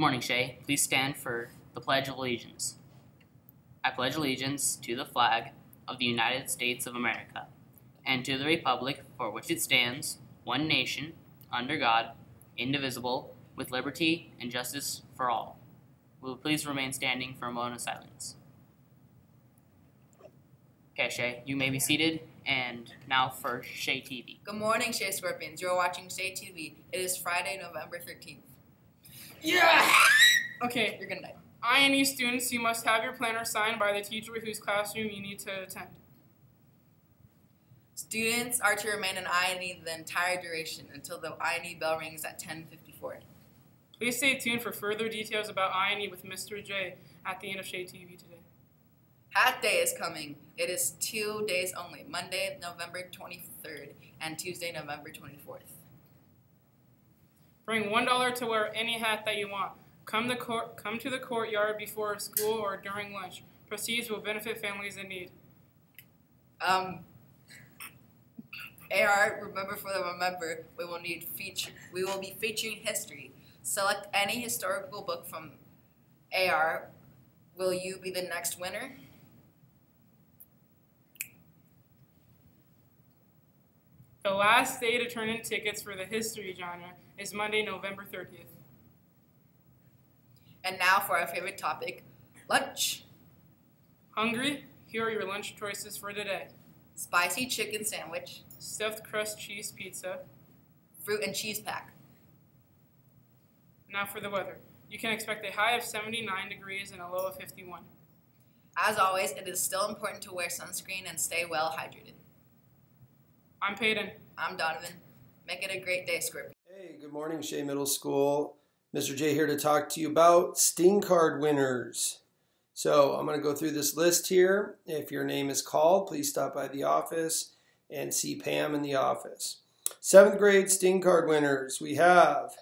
Good morning, Shea. Please stand for the Pledge of Allegiance. I pledge allegiance to the flag of the United States of America and to the republic for which it stands, one nation, under God, indivisible, with liberty and justice for all. Will please remain standing for a moment of silence? Okay, Shea, you may be seated. And now for Shea TV. Good morning, Shea Scorpions. You're watching Shea TV. It is Friday, November 13th. Yeah! Okay, You're gonna die. INE students, you must have your planner signed by the teacher whose classroom you need to attend. Students are to remain in INE the entire duration until the INE bell rings at 10:54. Please stay tuned for further details about INE with Mr. J at the end of Shea TV today. Hat Day is coming. It is two days only: Monday, November 23rd, and Tuesday, November 24th. Bring one dollar to wear any hat that you want. Come the court, come to the courtyard before school or during lunch. Proceeds will benefit families in need. Um, AR, remember for the remember, we will need feature. We will be featuring history. Select any historical book from AR. Will you be the next winner? The last day to turn in tickets for the history genre is Monday, November 30th. And now for our favorite topic, lunch. Hungry? Here are your lunch choices for today. Spicy chicken sandwich, Stuffed crust cheese pizza. fruit and cheese pack. Now for the weather. You can expect a high of 79 degrees and a low of 51. As always, it is still important to wear sunscreen and stay well hydrated. I'm Peyton. I'm Donovan. Make it a great day, Scorpio. Hey, good morning, Shea Middle School. Mr. J here to talk to you about Sting Card winners. So I'm going to go through this list here. If your name is called, please stop by the office and see Pam in the office. Seventh grade Sting Card winners. We have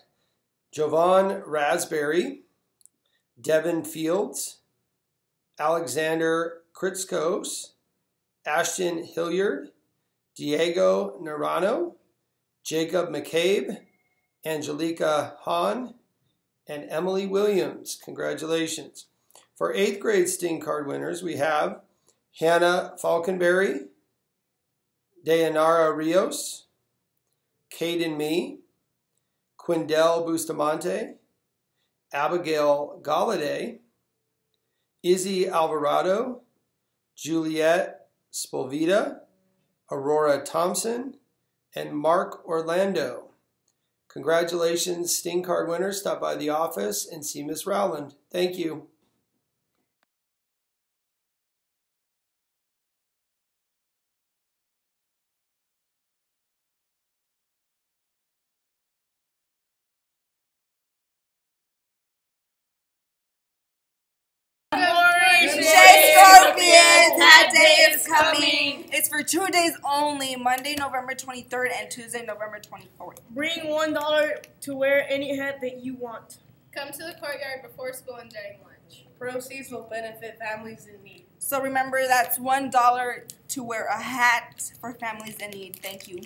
Jovan Raspberry, Devin Fields, Alexander Kritzkos, Ashton Hilliard, Diego Nerano, Jacob McCabe, Angelica Hahn, and Emily Williams. Congratulations. For eighth grade Sting Card winners, we have Hannah Falconberry, Dayanara Rios, Caden Me, Quindell Bustamante, Abigail Galladay, Izzy Alvarado, Juliet Spolvita, Aurora Thompson, and Mark Orlando. Congratulations, Sting Card winners. Stop by the office and see Miss Rowland. Thank you. That day is coming. It's for two days only, Monday, November 23rd and Tuesday, November 24th. Bring one dollar to wear any hat that you want. Come to the courtyard before school and during lunch. Proceeds will benefit families in need. So remember, that's one dollar to wear a hat for families in need. Thank you.